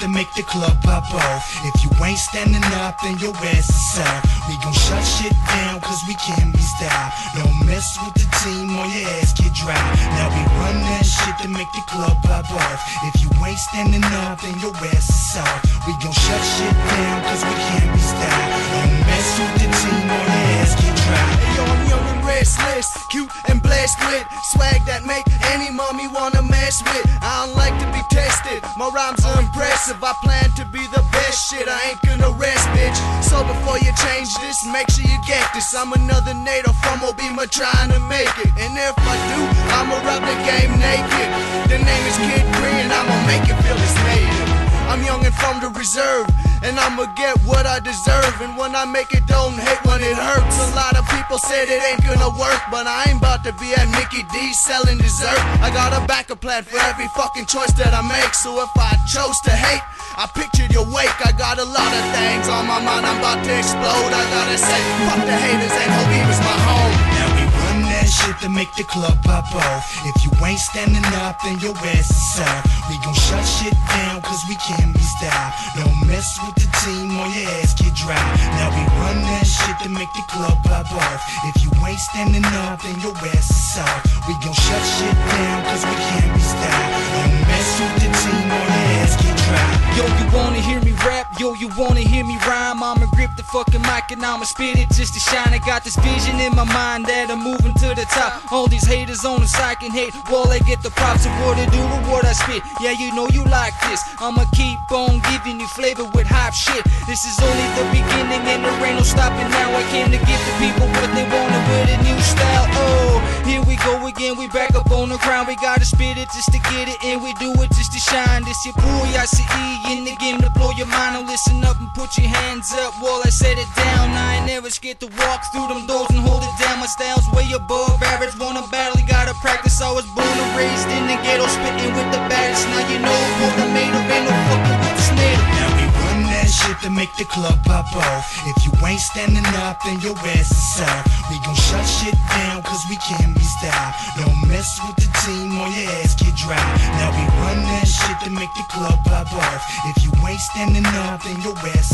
to make the club pop off. If you ain't standing up, then your ass is out. We gon' shut shit down, cause we can't be stopped. Don't mess with the team or your ass get dropped. Now we run that shit to make the club pop off. If you ain't standing up, then your ass is out. We gon' shut shit down, cause we can't be stopped. Don't mess with the team or your ass get dropped. Hey, yo, I'm young and restless, cute and blessed with swag that make any mommy wanna I don't like to be tested, my rhymes are impressive. I plan to be the best shit, I ain't gonna rest, bitch. So before you change this, make sure you get this. I'm another native from Hobbema trying to make it. And if I do, I'ma rob the game naked. The name is Kid reserve, and I'ma get what I deserve. And when I make it, don't hate when it hurts. A lot of people said it ain't gonna work, but I ain't about to be at Mickey D selling dessert. I got a backup plan for every fucking choice that I make. So if I chose to hate, I pictured your wake. I got a lot of things on my mind, I'm about to explode. I gotta say, fuck the haters, ain't Hoagie was my home. That shit to make the club pop off. If you ain't standing up, then your ass is out. We gon' shut shit down, cause we can't be stopped. Don't mess with the team or your ass get dry. Now we run that shit to make the club pop off. If you ain't standing up, then your ass is out. We gon' shut shit down, cause we can't be stopped. Don't mess with the team or your ass get dropped. Yo, you wanna hear me rap? Yo, you wanna hear me rhyme? I'ma fucking mic and I'ma spit it just to shine. I got this vision in my mind that I'm moving to the top. All these haters on the side can hate while they get the props of what I do with what I spit. Yeah, you know you like this. I'ma keep on giving you flavor with hype shit. This is only the beginning and there ain't no stopping now. I came to give the people what they wanted with a new style. Go again. We back up on the ground. We gotta spit it just to get it and we do it just to shine. This your boy, I see in the game to blow your mind. Now listen up and put your hands up while I set it down. I ain't never scared to walk through them doors and hold it down. My style's way above average. Wanna battle, you gotta practice. I was born and raised in the ghetto, spitting with the baddest. Now you know what I'm made of. Ain't no fucking with this native. That shit to make the club pop off. If you ain't standing up, then your ass is out. We gon' shut shit down, cause we can't be stopped. Don't mess with the team or your ass get dry. Now we run that shit to make the club pop off. If you ain't standing up, then your ass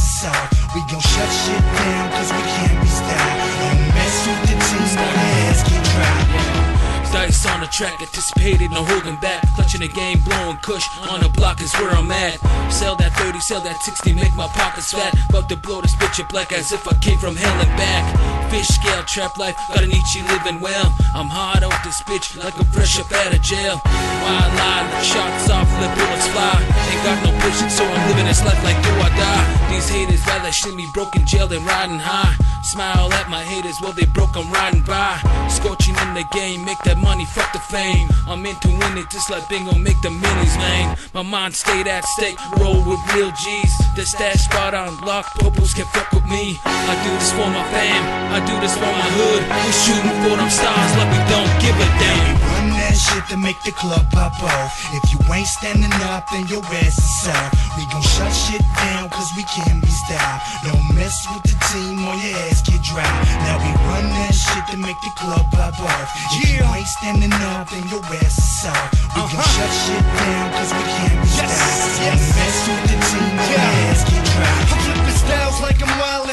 the track, anticipated, no holding back. Clutching the game, blowing kush on the block is where I'm at. Sell that 30, sell that 60, make my pockets fat. About to blow this bitch up like as if I came from hell and back. Fish scale, trap life, got an Ichi living well. I'm hard off this bitch like I'm fresh up out of jail. Wild lie, let shots off, let bullets fly. Ain't got no patience, so I'm living this life like do or die. These haters rather see me broke in jail than riding high. Smile at my haters, well they broke, I'm riding by. Scorching in the game, make that money, fuck the fame. I'm into winning, just like bingo, make the minis lame. My mind stayed at stake, roll with real G's. The stash spot on lock, popos can fuck with me. I do this for my fam, I do this for my hood. We shooting for them stars like we don't give a damn. Run that shit to make the club pop off. If you ain't standing up, then your ass is out. We gon' shut shit down, cause we can't be stopped. Don't mess with the team or your ass get dropped. Now we run that shit to make the club pop off. If you ain't standing up, then your ass is out. We gon' uh-huh. shut shit down, cause we can't be Yes, stopped. yes. Don't mess with the team or your ass get dropped. I'm flipping styles like I'm wildin'.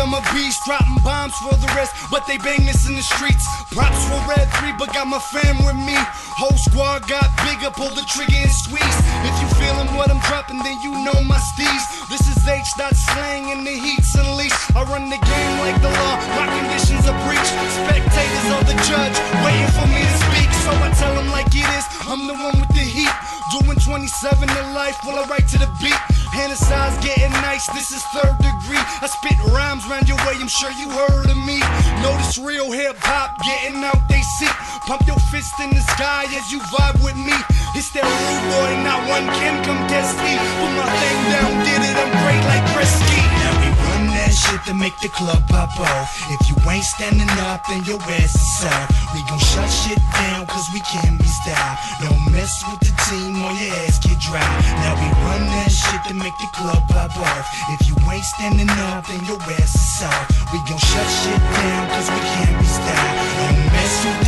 I'm a beast. Dropping bombs for the rest, but they bang this in the streets. Props for Red 3, but got my fam with me. Whole squad got bigger, pull the trigger and squeeze. If you feeling what I'm dropping, then you know my steez. This is H. Dot slang and the heat's unleashed. I run the game like the law, my conditions are breached. Spectators are the judge, waiting for me to speak. So I tell them like it is, I'm the one with 27 to life while I write to the beat. Size getting nice, this is third degree. I spit rhymes round your way, I'm sure you heard of me. Notice real hip hop getting out they seat. Pump your fist in the sky as you vibe with me. It's that rude boy, not one can come test me. Put my thing down, did it, I'm great like Brisky. Now we run that shit to make the club pop off. If you ain't standing up, then your ass is out. We gon' shut shit down, cause we can't be stopped. Don't mess with the team or your ass get dry. Now we run that shit to make the club pop off. If you ain't standing up, then your ass is out. We gon' shut shit down, cause we can't be stopped. Don't mess with